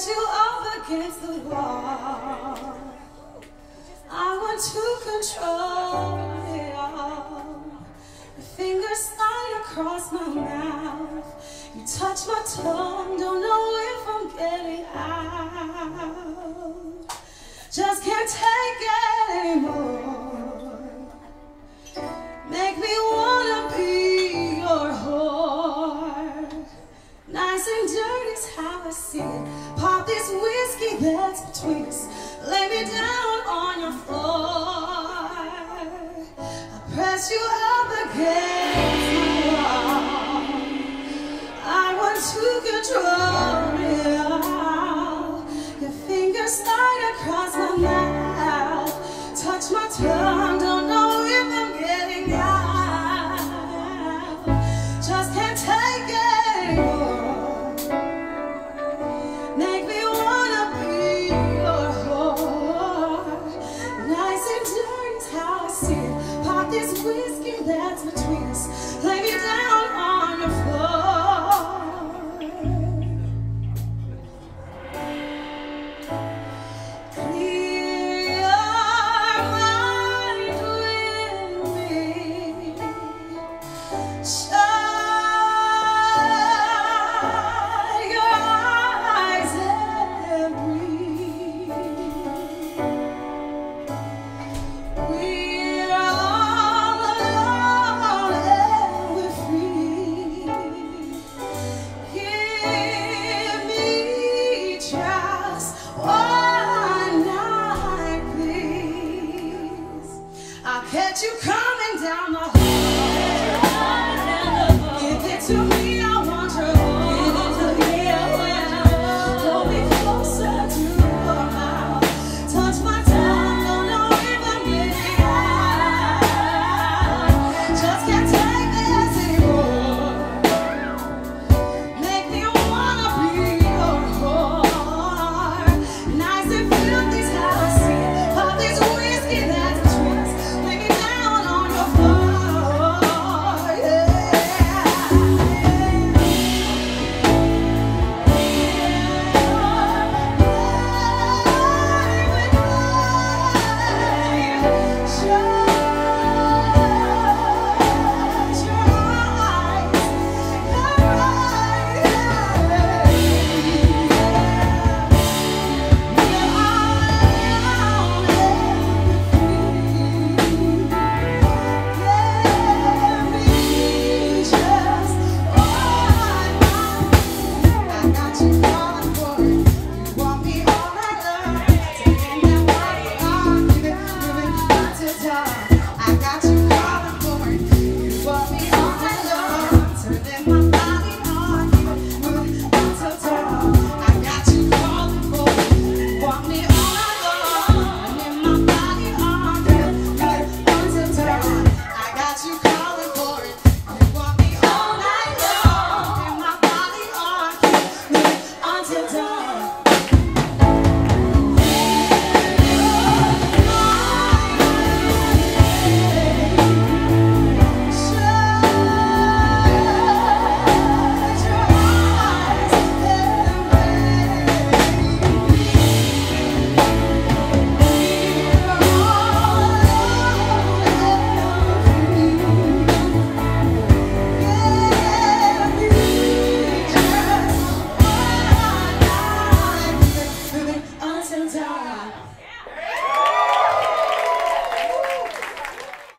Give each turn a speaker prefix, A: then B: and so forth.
A: press you up against the wall. I want to control it all. Your fingers slide across my mouth. You touch my tongue, don't know if I'm getting out. Just can't take nice and dirty's how I see it. Pop this whiskey that's between us. Lay me down on your floor. I press you up against the wall. I want to control you. Your fingers slide across my mouth. Touch my tongue. pop this whiskey that's between us. Lay me down.